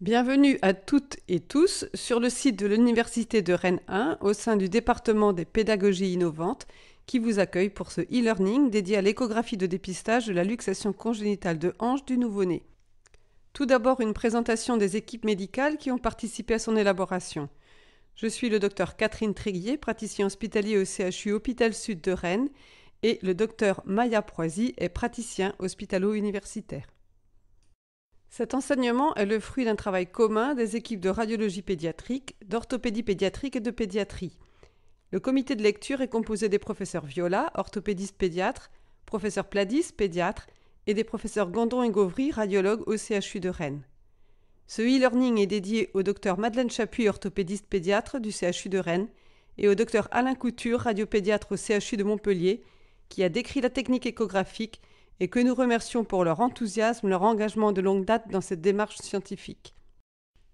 Bienvenue à toutes et tous sur le site de l'Université de Rennes 1 au sein du département des pédagogies innovantes qui vous accueille pour ce e-learning dédié à l'échographie de dépistage de la luxation congénitale de hanche du nouveau-né. Tout d'abord une présentation des équipes médicales qui ont participé à son élaboration. Je suis le docteur Catherine Tréguier, praticien hospitalier au CHU Hôpital Sud de Rennes, et le docteur Maya Proisy est praticien hospitalo-universitaire. Cet enseignement est le fruit d'un travail commun des équipes de radiologie pédiatrique, d'orthopédie pédiatrique et de pédiatrie. Le comité de lecture est composé des professeurs Viola, orthopédiste pédiatre, professeur Pladis, pédiatre, et des professeurs Gandon et Gauvry, radiologues au CHU de Rennes. Ce e-learning est dédié au docteur Madeleine Chapuis, orthopédiste pédiatre du CHU de Rennes, et au docteur Alain Couture, radiopédiatre au CHU de Montpellier, qui a décrit la technique échographique et que nous remercions pour leur enthousiasme, leur engagement de longue date dans cette démarche scientifique.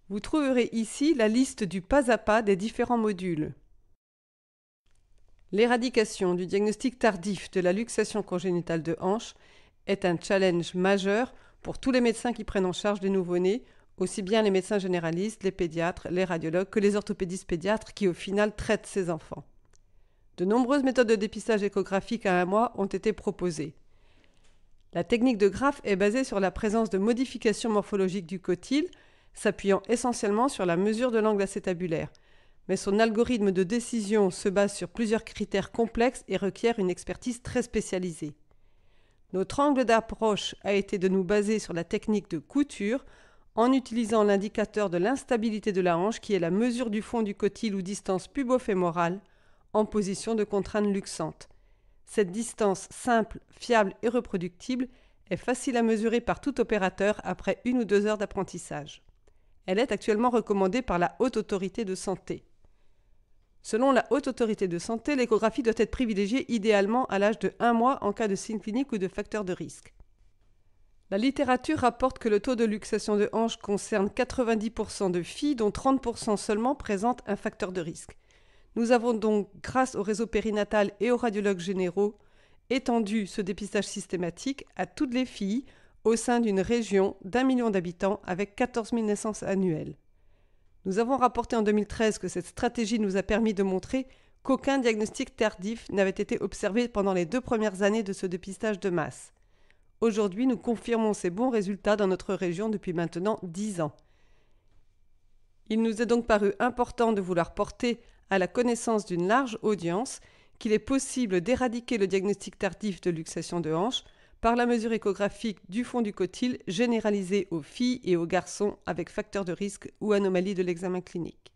Vous trouverez ici la liste du pas à pas des différents modules. L'éradication du diagnostic tardif de la luxation congénitale de hanche est un challenge majeur pour tous les médecins qui prennent en charge les nouveau-nés, aussi bien les médecins généralistes, les pédiatres, les radiologues que les orthopédistes pédiatres qui au final traitent ces enfants. De nombreuses méthodes de dépistage échographique à un mois ont été proposées. La technique de graphe est basée sur la présence de modifications morphologiques du cotyle, s'appuyant essentiellement sur la mesure de l'angle acétabulaire. Mais son algorithme de décision se base sur plusieurs critères complexes et requiert une expertise très spécialisée. Notre angle d'approche a été de nous baser sur la technique de couture en utilisant l'indicateur de l'instabilité de la hanche qui est la mesure du fond du cotyle ou distance pubofémorale en position de contrainte luxante. Cette distance simple, fiable et reproductible est facile à mesurer par tout opérateur après une ou deux heures d'apprentissage. Elle est actuellement recommandée par la Haute Autorité de Santé. Selon la Haute Autorité de Santé, l'échographie doit être privilégiée idéalement à l'âge de 1 mois en cas de signe clinique ou de facteur de risque. La littérature rapporte que le taux de luxation de hanche concerne 90% de filles, dont 30% seulement présentent un facteur de risque. Nous avons donc, grâce au réseau périnatal et aux radiologues généraux, étendu ce dépistage systématique à toutes les filles au sein d'une région d'un million d'habitants avec 14 000 naissances annuelles. Nous avons rapporté en 2013 que cette stratégie nous a permis de montrer qu'aucun diagnostic tardif n'avait été observé pendant les deux premières années de ce dépistage de masse. Aujourd'hui, nous confirmons ces bons résultats dans notre région depuis maintenant 10 ans. Il nous est donc paru important de vouloir porter à la connaissance d'une large audience qu'il est possible d'éradiquer le diagnostic tardif de luxation de hanche par la mesure échographique du fond du cotyle généralisée aux filles et aux garçons avec facteur de risque ou anomalie de l'examen clinique.